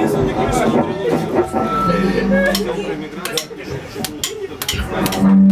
Про миграцию пишет, что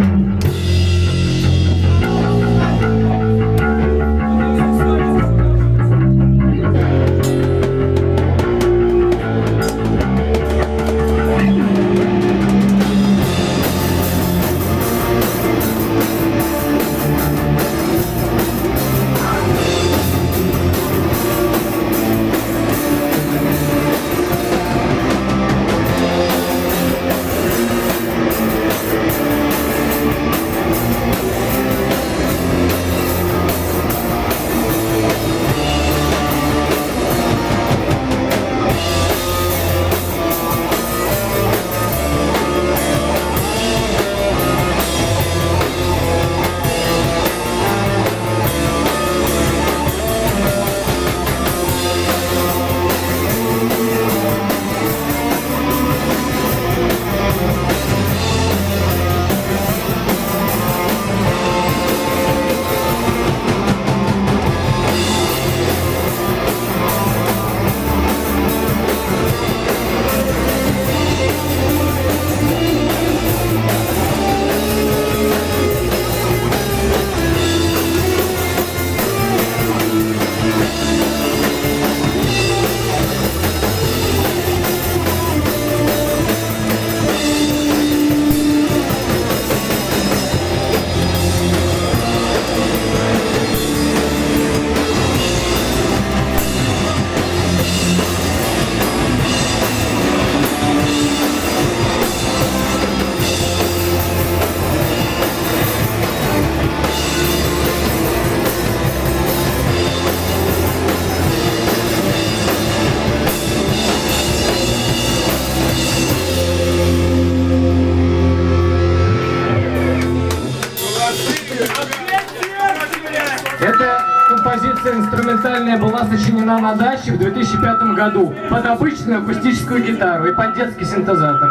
Эта композиция инструментальная была сочинена на даче в 2005 году под обычную акустическую гитару и под детский синтезатор.